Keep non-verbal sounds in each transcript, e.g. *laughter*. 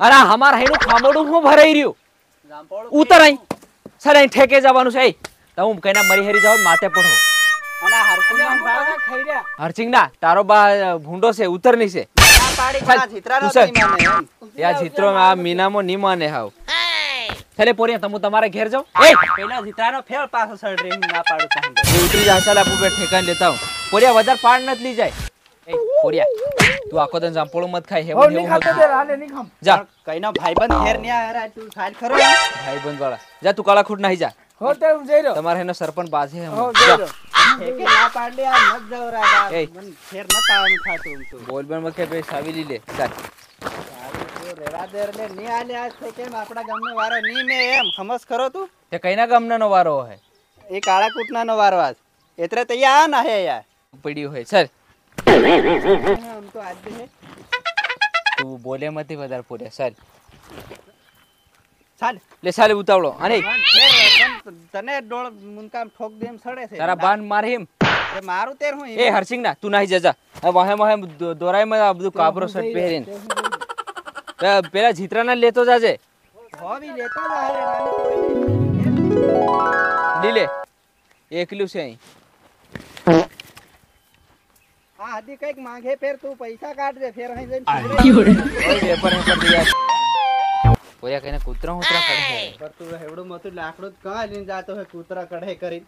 અરે અમાર હૈનું ખામોડું હું ભરાઈ રહ્યું. ઉતર અહીં. સર અહીં ઠેકે જવાનું છે. તો હું કઈના મરી હરી જાવ માથે પડો. અને આ હરકુંમાં ભાવ ખાઈ રહ્યા. હરસિંગ ના તારો બા ભૂંડો છે ઉતરની છે આ પાડી આ મીનામો ની માને હાવ. છેલ્લે પોરિયા તમે તમારે ઘેર જાઓ. એ! પેલા જીતરાનો ફેર પાછો સડ રે ના પાડું તાહી ઉતરી જા ચાલ આપું બે ઠેકાને લેતા હું પોરિયા વધારે પાડ નથી લઈ જાય. એ પોરિયા તું આખો દન જાંપોળો મત ખાય હેવું નહીં મત જા. પણ કઈનો ભાઈબંધ ફેર નહીં આવ્યા તું સાલ ખરો ભાઈ બંધ વાળા જા તું કાળા ખૂટ નાહી જા. હો તે હું જઈ રહ્યો. તમારે એનો સરપંચ બાજે હે હો જઈ રહ્યો. કે ના પાડલે આ નત જવરા. મને ફેર ન પાવાનું ખાતું તું. બોલ બોલ મત કે બે સાવી લી લે સાચ સારું તો નહીં આલે આજ કેમ ગામનો વારો નહીં મેં એમ સમજ ખરો તું? તે કઈના ગામના નો વારો હે એ કાળા આજ. એટલે તૈયાર ના હે યાર. પડ્યું હોય. આમ તો બોલે મતી વધારે પોરિયા ચાલ ચાલ લે ચાલે ઉતાવળો. અને તને ડોળ મુનકામ ઠોક દેમ સડે છે. તારા બાન મારે એમ. એ મારું તેર હું એ હરસિંગ ના તું નાહી જજા. હવે વાહે વાહે દો- દોરાઈમાં આ બધું કાબરો શર્ટ પહેરીને. પેલા જીતરાના લેતો જાજે. હોવી લેતો જ આવે નાની છોકરી. લી. લે એકલું છે અહીં. આ હજી કંઈક માંગે ફેર તું પૈસા કાઢજે ફેર અહીં જઈને ઓય કઈને કૂતરા ઉતરા કરે પર તું હેવડું મતું લાકડું કા લઈને જાતો હે કૂતરા કઢે કરી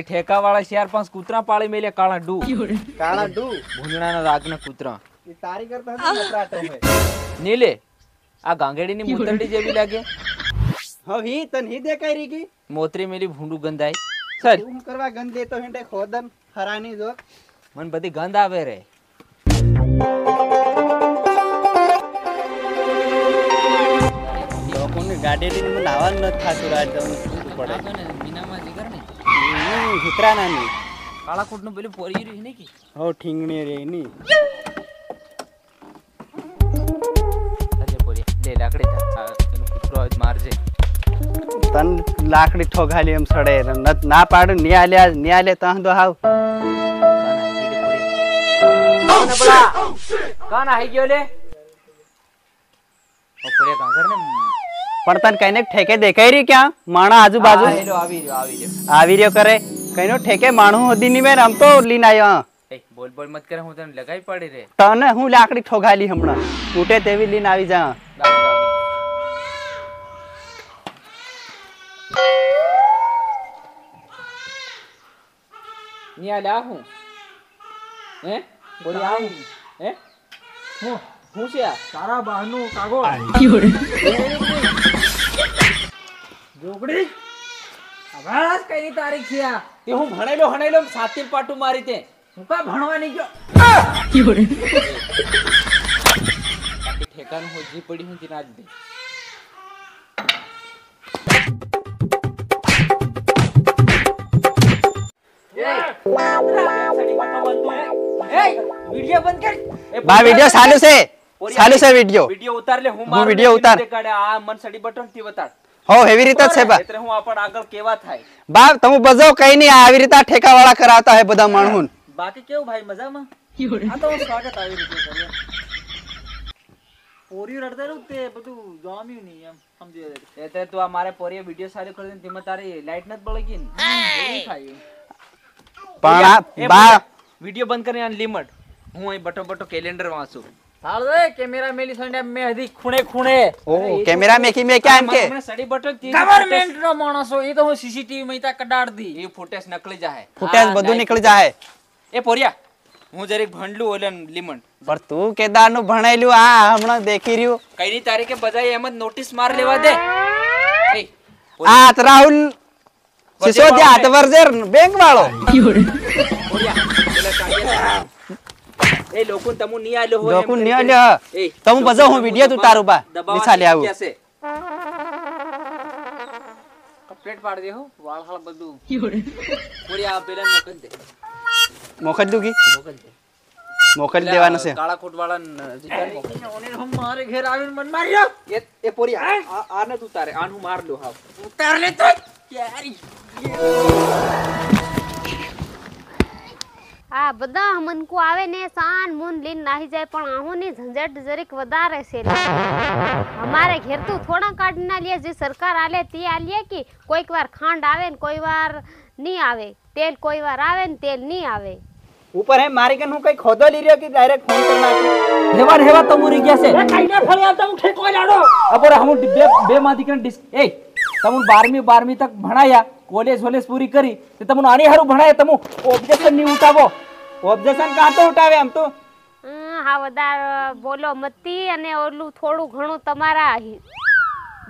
એ ઠેકા વાળા ચાર પાંચ કૂતરા પાળી મેલે કાળા ડુ. કાળા ડુ? ભૂંજણાના રાગના કૂતરા. એ તારી કરતા નફરાટો હોય. નીલે આ ગાંગેડીની મૂતરડી જેવી લાગે. હવે તન હી દેખાઈ રહી ગઈ? મોતરી મેલી ભૂંડું ગંધાય. સર. હું કરવા ગંધ દેતો હેંડે ખોદન હરાની જો. મને બધી ગંધ આવે રે. લોકોની ગાડી લઈને મને આવવાનું નથી થતું રાત જવાનું શું પડે. કાળા કોટનું? પેલું પોરી રહ્યું ને કે? હો ઠીંગણી રે ની લે લાકડી કૂતરો મારજે. તન લાકડી ઠોગાલી એમ સડે નત ના પાડું ની આલ્યા ની આલે તહ દો હાવ. કાન આઈ ગયો લે. ઓ પોરી ગાંગર ને. પણ તને કઈને ઠેકે દેખાઈ રહી ક્યાં? માણા આજુબાજુ. આવી રહ્યો આવી રહ્યો. આવી રહ્યો કરે. કઈનો ઠેકે માણું હોદી ની મેં આમ તો લીન આવ્યો બોલ બોલ મત કરે હું તને લગાઈ પડી રે. તને હું લાકડી ઠોગાલી હમણાં. તૂટે તેવી લીન આવી જા. નિયા. લા હું. હે? બોલી આ હું? હે? હું છે આ? તારા બહારનું કાગો જોગડી? આવાજ કઈ તારીખ છે આ? તે હું ભણેલો ભણેલો સાતી પાટું મારી તે. હું કા ભણવાની ગયો? ઠેકાનું હોજી પડી હું તેના જ દે વિડિયો બંધ કર. બા વિડિયો ચાલુ છે. ચાલુ છે વિડિયો. વિડિયો ઉતાર લે હું મારું વિડિયો ઉતાર. આ મનસડી બટનથી બતાડ હો એવી રીતે છે બા. એટલે હું આપણ આગળ કેવા થાય. બા તમે બજો કઈ નહીં આવી રીતે ઠેકા વાળા કરાવતા હે બધા માણહુન. બાકી કેવું ભાઈ મજામાં? આ તો સ્વાગત આવી રીતે કરીએ પોરી રડતા રહું તે બધું જામ્યું નહીં એમ સમજી એટલે તું આ મારે પોરીએ વિડિયો ચાલુ કરી દીધી તેમાં તારી લાઈટ નથી બળી ગઈ ને એવું થાય પણ બા વિડિયો બંધ કરીને આને લિમિટ હું અહીં બટો બટો કેલેન્ડર વાંચું. હાલ રે કેમેરા મેલી સંડ્યા મેં હજી ખૂણે ખૂણે. ઓ કેમેરા મેકી મે ક્યાં એમ કે? હમણાં સડી બટન તે ગવર્નમેન્ટ નો માણસો એ તો હું સીસીટીવી માં ત્યાં કડાડ દી. એ ફૂટેજ નકલી જાહે. ફૂટેજ બધું નીકળી જાય એ પોરિયા હું જરીક ભંડલું ઓલે લિમન્ટ પણ તું કેદારનું ભણેલું આ હમણાં દેખી રહ્યું. કઈની તારીખે બધાએ એમ જ નોટિસ માર લેવા દે. આ રાહુલ સિસોદિયા બેંક વાળો. *laughs* એ લોકો તમુ નહીં આલ્યો હોય એમ લોકો કરી નહીં કરી. આલ્યો. એ, તમુ બજાવ હું વીડિયો તું તારું બા. દબાવવા નિશાલે આવું. કમ્પ્લીટ પાડી દે હો. વાળ હાલ બધું. પોરિયા આ પેલા મોકલ દે. મોકલ દઉં કી? મોકલ દે. મોકલ દેવાનો છે. કાળા કોટ વાળા ઓને હમ મારે ઘેર આવીને મન માર્યો એ એ પોરી આ આને તું તારે આનું માર લો હા ઉતાર લે તો. ક્યારી? આ બધા મનકુ આવે ને સાન મૂન લીન નાહી જાય પણ આહુની ઝંઝટ જરીક વધારે છે અમારે ઘેર તો થોડા કાઢી ના લે જે સરકાર આલે તે આલીએ કે કોઈક વાર ખાંડ આવે ને કોઈ વાર નહીં આવે. તેલ કોઈ વાર આવે ને તેલ નહીં આવે. ઉપર હે મારી કે હું કઈ ખોદો લઈ રહ્યો કે ડાયરેક્ટ ફોન કરી નાખું? હેવા હેવા તો તમુરી ગયા છે. કઈને ફળી આવતા હું ઠેકો લાડો અપોરે હું બે બે માં દીકરા ડિસ્ક એ તમુન 12મી 12મી તક ભણાયા કોલેજ વોલેજ પૂરી કરી તે તમને આની હારું ભણાય તમે ઓબ્જેક્શન નહીં ઉઠાવો. ઓબ્જેક્શન કાં તો ઉઠાવે આમ તો? હા વધારે બોલો મતી અને ઓલું થોડું ઘણું તમારા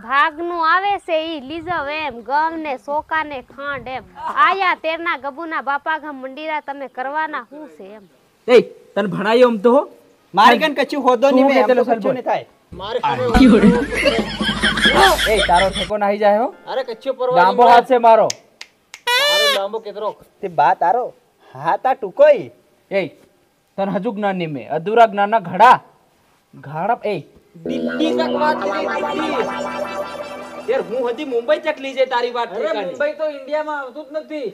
ભાગનું આવે છે ઈ લીઝવ એમ ગમ ને સોકા ને ખાંડ એમ. આયા તેરના ગબુના બાપા ગામ મંડીરા તમે કરવાના શું છે એમ? એ તને ભણાયો એમ તો મારી કન કચ્યું હોદો ની મે તો સલભો. નહીં થાય. એ તારો ઠેકો નાહી જાય હો. અરે કચ્છો પરવા લાંબો હાથ છે મારો. તારો લાંબો કેતરો. તે બા તારો હા તા ટુકોઈ એ તન હજુ જ્ઞાનની મેં. અધૂરા જ્ઞાનના ઘડા. ઘાડા એ. દિલ્હી તક વાત કરી દિલ્હી યાર હું હજી મુંબઈ તક લઈ જાય તારી વાત અરે. મુંબઈ તો ઇન્ડિયામાં આવતું જ નથી.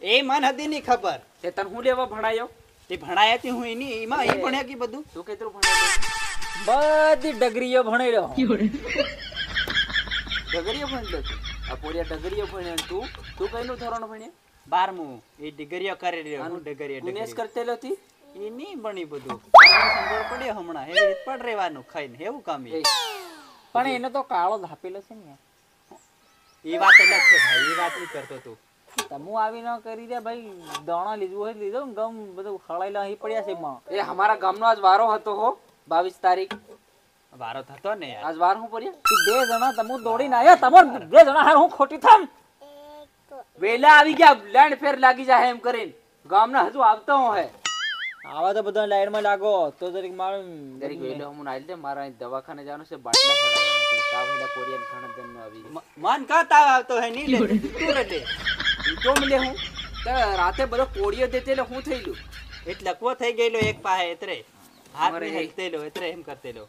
એ મન હતી ની ખબર. તે તન હું લેવા ભણાયો? તે ભણાયા હતી હું એની એમાં એ ભણ્યા કે બધું? તું કેતરું ભણાયો? બધી ડગરીઓ ભણી રહ્યો. ડગરીઓ ભણી તું. આ પોરિયા ડગરીઓ ભણ્યો તું. તું કઈનું ધોરણ ભણ્યો બારમું. એ ડગરીઓ કરી રહ્યો હું ડગરીઓ ગુનેશ કરતેલો હતી એ નહીં ભણી બધું. સમજણ પડ્યો હમણાં એ રીત પણ રહેવાનું ખાઈને. એવું કામ પણ એને તો કાળો ધાપેલો છે ને એ વાત અલગ છે ભાઈ એ વાત નહીં કરતો તું. તમુ આવી ન કરી દે ભાઈ દાણા લીધું હોય લીધો ગમ બધું ખળાયેલા અહીં પડ્યા છે એ અમારા ગામનો આજ વારો હતો હો. બાવીસ તારીખ. વારો થતો ને આજ વાર હું પડ્યા બે જણા તમે દોડીને આવ્યા તમાર બે જણા હાર હું ખોટી થામ? વેલા આવી ગયા. લેન્ડ ફેર લાગી જાય એમ કરીને. ગામના હજુ આવતો હું હે. આવા તો બધા લાઈનમાં લાગો. તો જરીક મારું દરેક વેલો હું આવી દે. મારા દવાખાને જવાનું છે. બાટલા ચડાવવાના પોરિયન ઘણા જન્મ આવી મન કા તાવ આવતો હે? નહીં લે. તું રે લે તો મિલે હું. તે રાતે બધો કોડિયો દેતે એટલે હું થઈલું એટલે કો થઈ ગયેલો એક પાસે એતરે. હાથ મારે ને હે. હેલતેલો એતરે એમ કરતેલો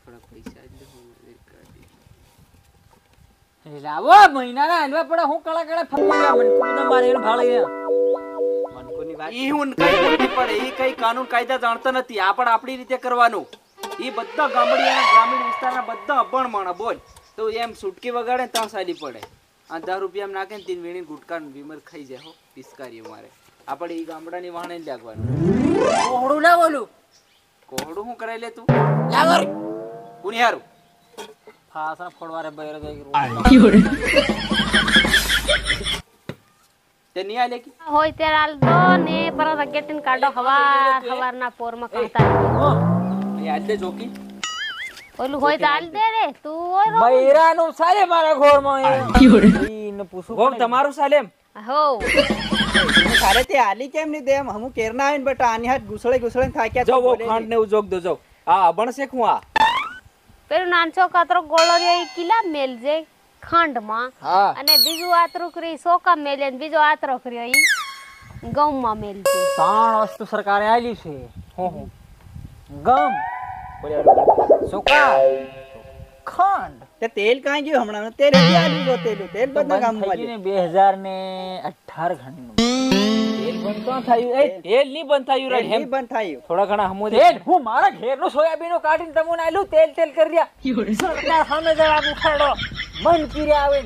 થોડા પૈસા જ દો રાવો મહિનાના હાલવા પડે હું કળા કળા ફરવા ગયા મને કુદા મારે એને ભાળે મનકોની વાત ઈ હું કઈ નથી પડે ઈ કઈ કાનૂન કાયદા જાણતો નથી આપણ આપણી રીતે કરવાનું ઈ બધા ગામડિયાના ગ્રામીણ વિસ્તારના બધા અભણ માણસ બોલ તો એમ સુટકી વગાડે ને ત્યાં સાલી પડે આ દસ રૂપિયા નાખે ને તીન વીણી ગુટકા બીમર વિમર ખાઈ જાય હો પિસ્કારી મારે આપણે ઈ ગામડાની વાહણે જ લાગવાનું કોહડું ના બોલું. કોહડું હું કરાઈ લે તું? કુણી હારું. ફાસા ફોડવારે બૈરો તે આલે કે? હોય ત્યારે હાલ દો ને પરત અગેટીને કાઢો હવાર હવારના પોરમાં કરતા અહીં આલે દે જોકી ઓલું હોય તો આલ દે રે. તું બૈરાનું સાલે મારા ઘરમાં ઈને પૂછું ગોમ તમારું સાલેમ હો તારે તે આલી કેમ નહીં દે એમ કેર ના આવીને બેટા આની હાથ ઘૂસળે ઘૂસળે થાક્યા જો તો વો બોલે ખાંડ ને ઉજોગ દો જો આ અભણ છે હું આ? પેલું નાનસો કાતરો ગોળો રહ્યો કિલા મેલ જે? ખાંડમાં અને બીજું આતરું કરી સોકા મેલે ને બીજો આતરો કર્યો ઈ મેલ છે ત્રણ વસ્તુ સરકારે આલી છે. હો હો. ગમ. સોકા. ખાંડ. તે તેલ કાઈ ગયું હમણાં? તેલ આલી જો તેલ તેલ બધા હજાર ને અઢાર ઘણીનું તેલ બંધ થયું? એ તેલ નહીં બંધ થયું રે હેમ. બંધ થાય. થોડા ઘણા હમો તેલ હું મારા ઘેરનું સોયાબીન કાઢીને તમને આલ્યું તેલ તેલ કરી રહ્યા. સરકાર સામે જવાબ ઉઠાડો. મન પીરે આવે.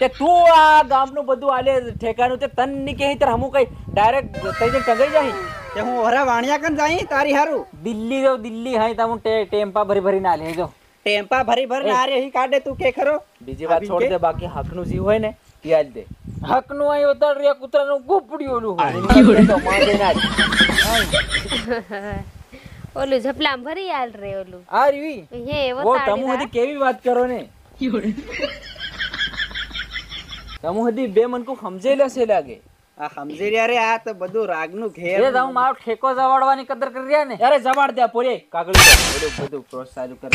તે તું આ ગામનું બધું આલે ઠેકાનું તે તનની કહી તર હમુ કઈ ડાયરેક્ટ તઈ ટંગાઈ જાય? તે હું ઓરા વાણિયા કન જાય તારી હારું. દિલ્હી જો દિલ્હી હાઈ તમે ટેમ્પા ભરી ના આલે જો. ટેમ્પા ભરી ભરી આ હી કાઢે તું કે ખરો? બીજી વાત છોડ દે બાકી હકનું જીવ હોય ને. તે આજ દે. હકનું અહીં ઉતાર રહ્યા ગુપડિયું માંગે ના જ. *laughs* ઓલું ઝપલામ ભરી આલ રે ઓલું. આ રીવી? હે ઓ તમુ હદી કેવી વાત કરો ને? તમુ હદી બે મન કો સમજેલા છે લાગે. આ સમજે રહ્યા રે આ તો બધું રાગનું ઘેર એ તમે મારો ઠેકો જવાડવાની કદર કરી રહ્યા ને. અરે જવાડ દે પોરે. કાગળ બધું બધું પ્રોસેસ ચાલુ કર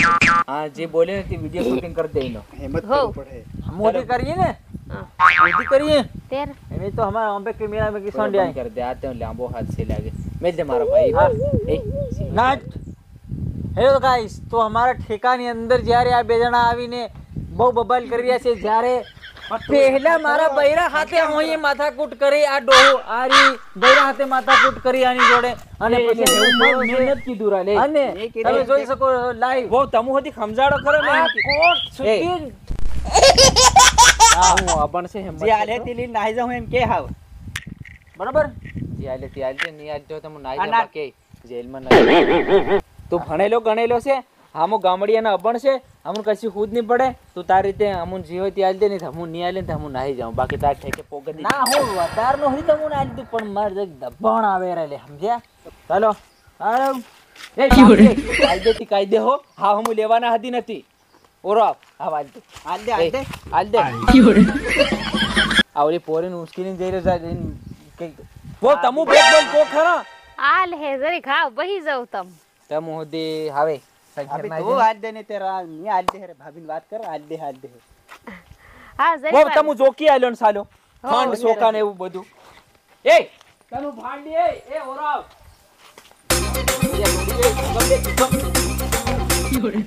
હા જે બોલે ને તે વિડિયો શૂટિંગ કરી દેનો હિંમત કરવી પડે. મોદી કરીએ ને? હા. મોદી કરીએ તેર એમ તો હમારે અમે કે મેરા में किसान બંધ કર દે આ તો લાંબો હાથ છે લાગે મેલ દે મારો ભાઈ હા. એ નાટ હેલો ગાઈસ તો અમારા ઠેકાની અંદર જ્યારે આ બે જણા આવીને બહુ બબાલ કરી રહ્યા છે જ્યારે પહેલા મારા બૈરા હાથે હું એ માથાકૂટ કરી આ ડોહો આરી બૈરા હાથે માથાકૂટ કરી આની જોડે અને પછી એવું મેં મેં મેં નથી કીધું રા લે અને મેં કીધું. તમે જોઈ શકો લાઈવ બહુ તમુ હતી સમજાડો ખરો ને આ એમ કે- કોટ છૂટી હા હું. અભણ છે હિંમત જે આલે છે તો. તે. લઈને નાહી જાઉં એમ કે હાવ. બરાબર? જે આલે તે આલે ની આજ જો તમે નાઈ આ જા ના- બાકી. જેલમાં નાઈ તું ભણેલો ગણેલો છે હામો ગામડિયાના અભણ છે અમુન કશી ખુદ નહીં પડે. તું તારી રીતે અમુન જે હોય તે આલી દે નહીં હમું નહીં આલે ને હમું નાહી જાઉં. બાકી તાર ઠેકે પોગત ના હું વધાર નો હોય તો હું નાહી લીધું પણ મારે જરીક દબાણ આવે રે લે સમજ્યા? ચાલો. હાલો. કાયદે કાયદેથી કાયદે હો. હા હું લેવાના હતી નથી. ઓરો આવ હા વાલ દે હાલ દે હાલ દે હાલ દે આવલી પોરીને ઉંચકીને જઈ રહ્યો છે કંઈક તમુ બેક બોલ કો ખરા હાલ હે જરી ખા બહી જાવ તમ તમ હોદી હવે ભાભી તું હાલ દે ને તેરા ની હાલ દે રે ભાભીને વાત કર હાલ દે હાલ દે હા જરી જરીક તમુ જોકી આલ્યો ને સાલો ખાંડ સોકા ને એવું બધું એ તનુ ભાંડી એ એ ઓરાવ હાથું આવજો ભાઈ હવે લે. મોટલી શું કરવા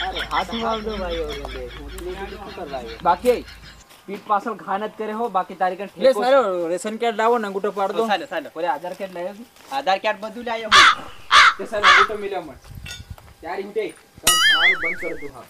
આવ્યો? બાકી પીઠ પાછળ ઘાન જ કરે હો બાકી તારી લે ઠેકો સારો રેશન કાર્ડ લાવો ને અંગૂઠો પાડ. દો ચાલો ચાલો ઓરે આધાર કાર્ડ લાવ્યો છું? આધાર કાર્ડ બધું લાવ્યો હું. તે સાલો અંગૂઠો મિલ્યો મને ત્યારે હું તે તમે બંધ કરી દઉં હા.